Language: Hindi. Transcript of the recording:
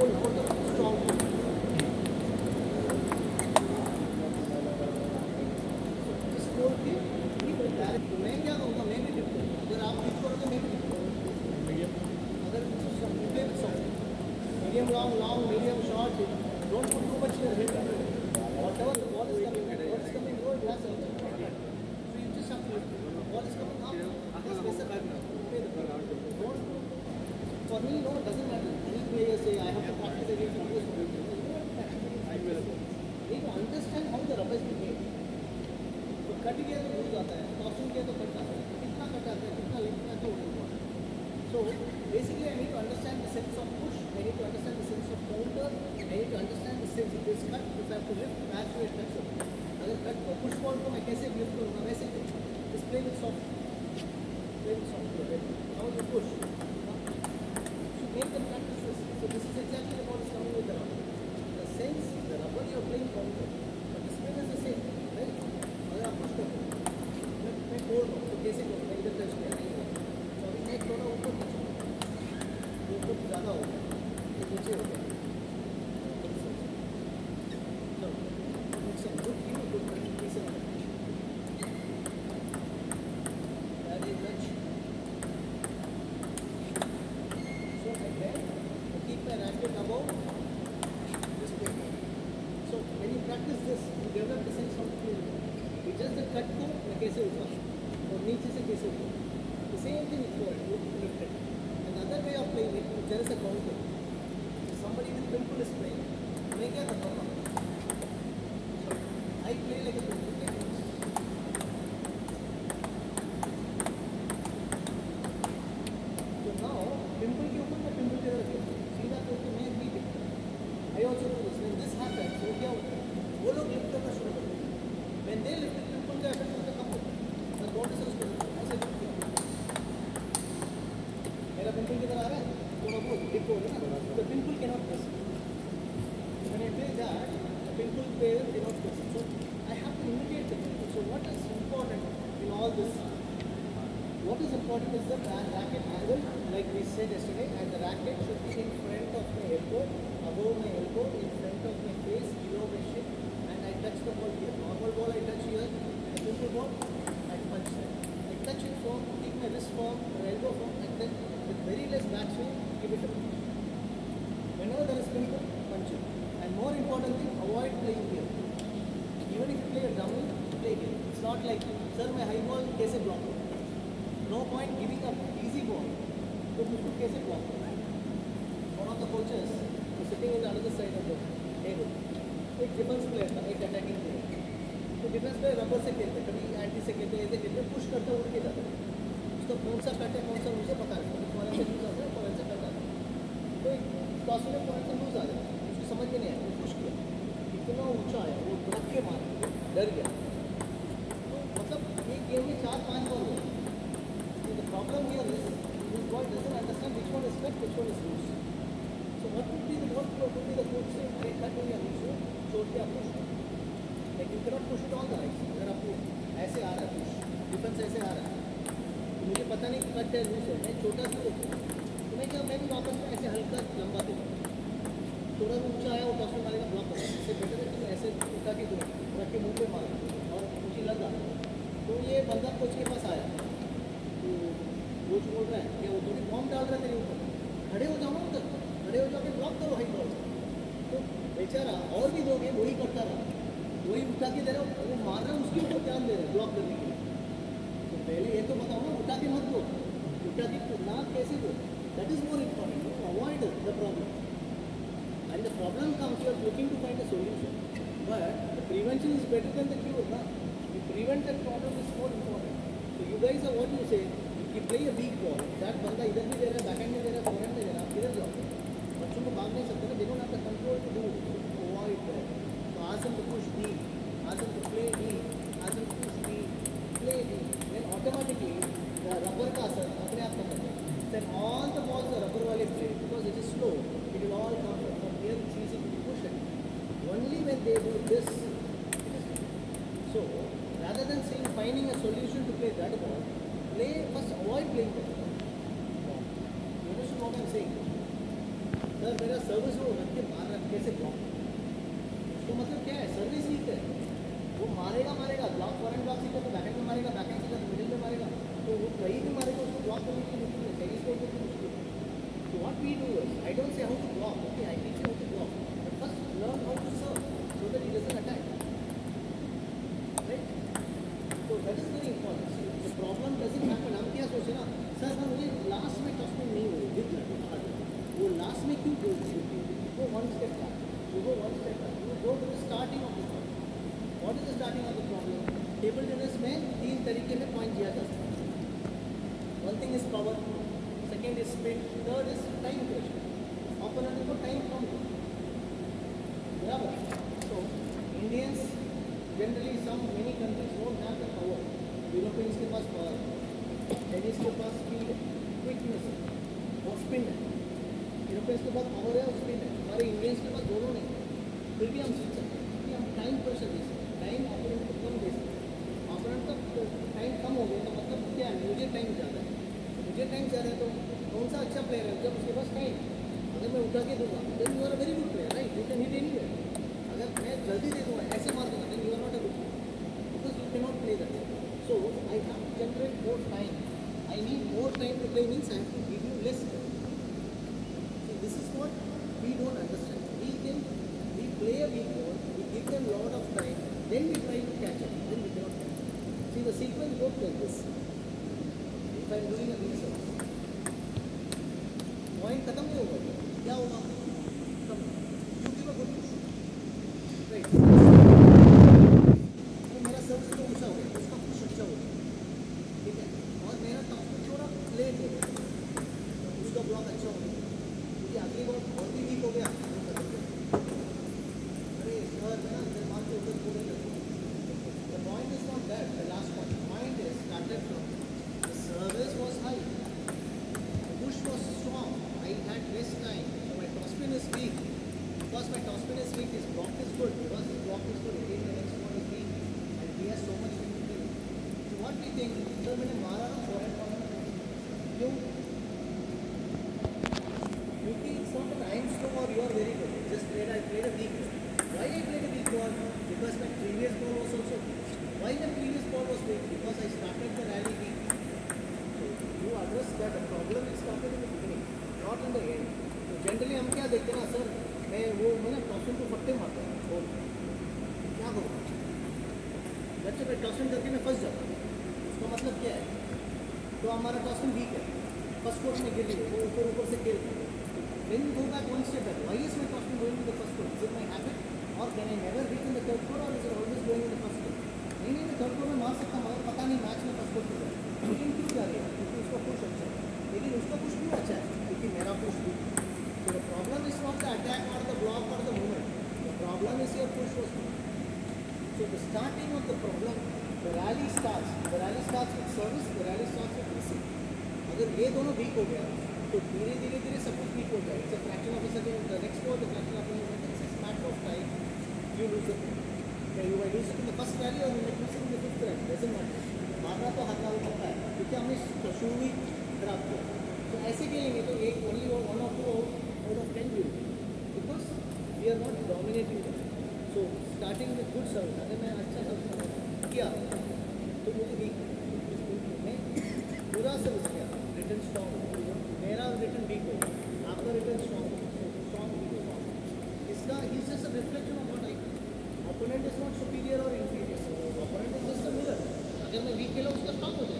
hold, hold. कट गया तो भूल जाता है टॉसिंग किया तो कट जाता है कितना कट आता है कितना लिखना तो So basically, I need to understand the sense of push. I need to understand the sense of counter. I need to understand the sense of this cut. If I have to lift, match with touch it. अगर कट को पुश बॉल को मैं कैसे लिफ्ट करूँगा वैसे इस play with soft play with soft how you push So make them practice this. So this is exactly the ball is coming with the rubber. The sense, the rubber you are playing counter. But the spin is the same. Right? अगर आप पुश करो मैं मैं खोल रहा हूँ तो कैसे करूँ मैं इधर टच किया नहीं हुआ तो अभी नेक थोड़ा ऊपर नीचे तो ऊपर ज़्यादा हो गया ये नीचे हो गया चलो next one. Good cue, good touch. Decent touch. That is touch. So again, I keep my racket above this way. So when you practice this, you develop the sense of feel. You just the cut को मैं कैसे ऊपर और नीचे से कैसे ऊपर. The same thing is for you lift it. Another way of playing it, if there is a counter. If somebody with pimple is playing, मैं क्या करता हूँ? I play like a like. So now, pimple के ऊपर मैं pimple के रखे सीधा करके मैं भी lift I also do this. When this happens, वो क्या होता है? वो लोग लिफ्ट करना शुरू करते हैं. When they lift, pimple का effect है कम होता है. मैं कौन से उसको what is important is the racket angle, like we said yesterday, and the racket should be in front of my elbow, above my elbow, in front of my face, below my shin, and I touch the ball here. Normal ball I touch here, I put ball, I punch that. I touch it form, keep my wrist form, my elbow form, and then with very less backswing, give it a punch. Whenever there is pinpoint, punch it. And more important thing, avoid playing here. Even if you play a dummy, play here. It's not like, sir, my high ball, case a block. No point giving up. Easy ball. तो कैसे block करूँ? One of the coaches was sitting in the other side of the table. एक डिफेंस प्लेयर था, एक अटैकिंग प्लेयर तो डिफेंस प्लेयर रबर से खेलते, कभी एंटी से खेलते, ऐसे खेलते पुश करते, उड़ के जाते। उसका कौन सा कट है कौन सा मुझे पता नहीं फॉरन से लूज आता है फॉरन से कट आता है तो टॉस में फॉरन से लूज आ जाता है उसको समझ में नहीं आया पुश किया। इतना ऊँचा आया, वो धड़क के मारा। डर गया। तो मतलब एक गेम में चार, पाँच ball the problem here is this boy doesn't understand which one is cut, which one is loose. So what would be the what would be the coach say? अरे cut हो या loose हो, छोड़ के आप push करो. Like you cannot push it all the right. अगर आपको ऐसे आ रहा है push, defense ऐसे आ रहा है, तो मुझे पता नहीं कि cut है loose है, मैं छोटा सा तो तो मैं क्या मैं भी वापस में ऐसे हल्का लंबा हूँ. थोड़ा भी ऊँचा आया वो टॉस में मारेगा ब्लॉक करेगा इससे बेटर है कि मैं ऐसे उठा के दूँ रख के मुँह पे मारा और मुझे लगा तो ये बंदा कोच के पास आया तो कोच बोल रहा है कि वो थोड़ी फॉर्म डाल रहा है तेरे ऊपर खड़े हो जाओ ना उधर खड़े हो जाके ब्लॉक करो हाई बॉल तो बेचारा और भी लोग हैं वही करता रहा वही उठा के दे रहा वो मार रहा है उसके ऊपर ध्यान दे रहा है ब्लॉक करने के लिए तो पहले ये तो बताओ ना उठा के मत दो उठा के ना कैसे दो that is more important avoid the problem And the problem comes, you are looking to find a solution. But the prevention is better than the cure. Na? You prevent that problem So you guys are what you say, you play a weak ball. That बंदा इधर भी दे रहा है, बैकहैंड में दे रहा है, फोरहैंड में दे रहा है, किधर जाओगे? बच्चों को भाग नहीं सकते ना, do to avoid that. So ask them to push deep, ask them to play deep, ask them to push deep, play deep. Then automatically the rubber का असर अपने आप कम होता है. Then all the balls the rubber वाले it is slow. It will all come from from here. It's easy to push it. Only when they do this, so rather than saying finding a solution to play that ball, play first avoid playing that ball. You understand what I'm saying? Sir मेरा सर्विस वो रख के मार रख कैसे ब्लॉक उसको मतलब क्या है सर्विस वीक है वो मारेगा मारेगा ब्लॉक फॉरन ब्लॉक सीखा तो बैकेंड में मारेगा बैकेंड सीखा तो मिडिल में मारेगा तो वो कहीं भी मारेगा उसको ब्लॉक करने की मुश्किल है टेनिस कोर्ट में मुश्किल है So what we do is, I don't say how to block, okay, I teach you how to block. But first learn how to serve so that he doesn't attack. Right? So that is very important. See, the problem doesn't happen. हम क्या सोचे ना सर हम ये लास्ट में टच में नहीं हुए विद वो लास्ट में क्यों बोल you go one step back you go to the starting of the problem what is the starting of the problem table tennis में तीन तरीके में दिया जा सकता है पावर को कम बराबर तो के पास है के पास है है है के पास है और स्पिन है हमारे इंडियंस के पास दोनों नहीं है। फिर भी हम सीख सकते हैं क्योंकि हम टाइम प्रेशर दे सकते हैं। टाइम ऑपरेंट को कम दे सकते हैं। ऑपोनेंट का टाइम कम हो गया तो मतलब क्या है? मुझे टाइम ज़्यादा है। मुझे टाइम ज़्यादा है तो कौन सा अच्छा प्लेयर है? जब उसके पास टाइम अगर मैं उठा के दूँगा then you are very good player right you can hit any अगर मैं जल्दी दे दूँगा, ऐसे मार दूँगा then you are not a good player because you can not play that so I have generate more time I need more time to play means I have to give you less this is what we don't understand. We think we play a weak ball, we give them a lot of time, then we try to catch it, then we cannot catch up. See, the sequence goes like this. If I am doing a weak good. Because his block is good, again the next one is. And he has so much to play. So what we think, sir मैंने मारा ना foreign corner. क्यों? क्योंकि that I am slow or you are very good. Just played, I played a weak ball. Why I played a weak ball? Because my previous ball was also weak. Why the previous ball was weak? Because I started the rally weak. So you address that the problem is started in the beginning, not in the end. तो जनरली हम क्या देखते हैं ना सर मैं वो मैं ना टॉसन को फट्टे मारता हूँ बोल क्या करूँ बच्चे पर टॉसिन करके मैं फंस जाता हूँ। उसका मतलब क्या है? तो हमारा टॉसिन वीक है। फ़र्स्ट कोर्ट में गिरी वो ऊपर ऊपर से खेल लेकिन वो बैक वन स्टेप है वही इसमें tossing going to the first court जो मैं हैबिट और can I never reach in the third court और is always going to the first court नहीं नहीं, मैं थर्ड कोर्ट में मार सकता मगर पता नहीं मैच में first court the starting of the problem, the rally starts. The rally starts with service. The rally starts with receive. अगर ये दोनों वीक हो गया तो धीरे धीरे धीरे सब कुछ वीक हो जाएगा it's fraction of a second the next ball the fraction of a moment it's matter of time you lose the you might lose it in the first rally or you might lose in the fifth rally doesn't matter मारना तो हाथ लागू पड़ता है क्योंकि हमने शुरू ही खराब किया तो ऐसे खेलेंगे तो एक only one of two out of ten will because we are not dominating so starting with good service अगर मैं अच्छा सर्विस किया तो मुझे वीक मैं बुरा सर्विस किया रिटर्न स्ट्रॉन्ग मेरा रिटर्न वीक हो आपका रिटर्न स्ट्रॉन्ग स्ट्रॉन्ग वीक हो इसका is just a reflection of what I is not superior or inferior. Opponent is just a mirror. अगर मैं वीक खेला, उसका स्ट्रॉन्ग हो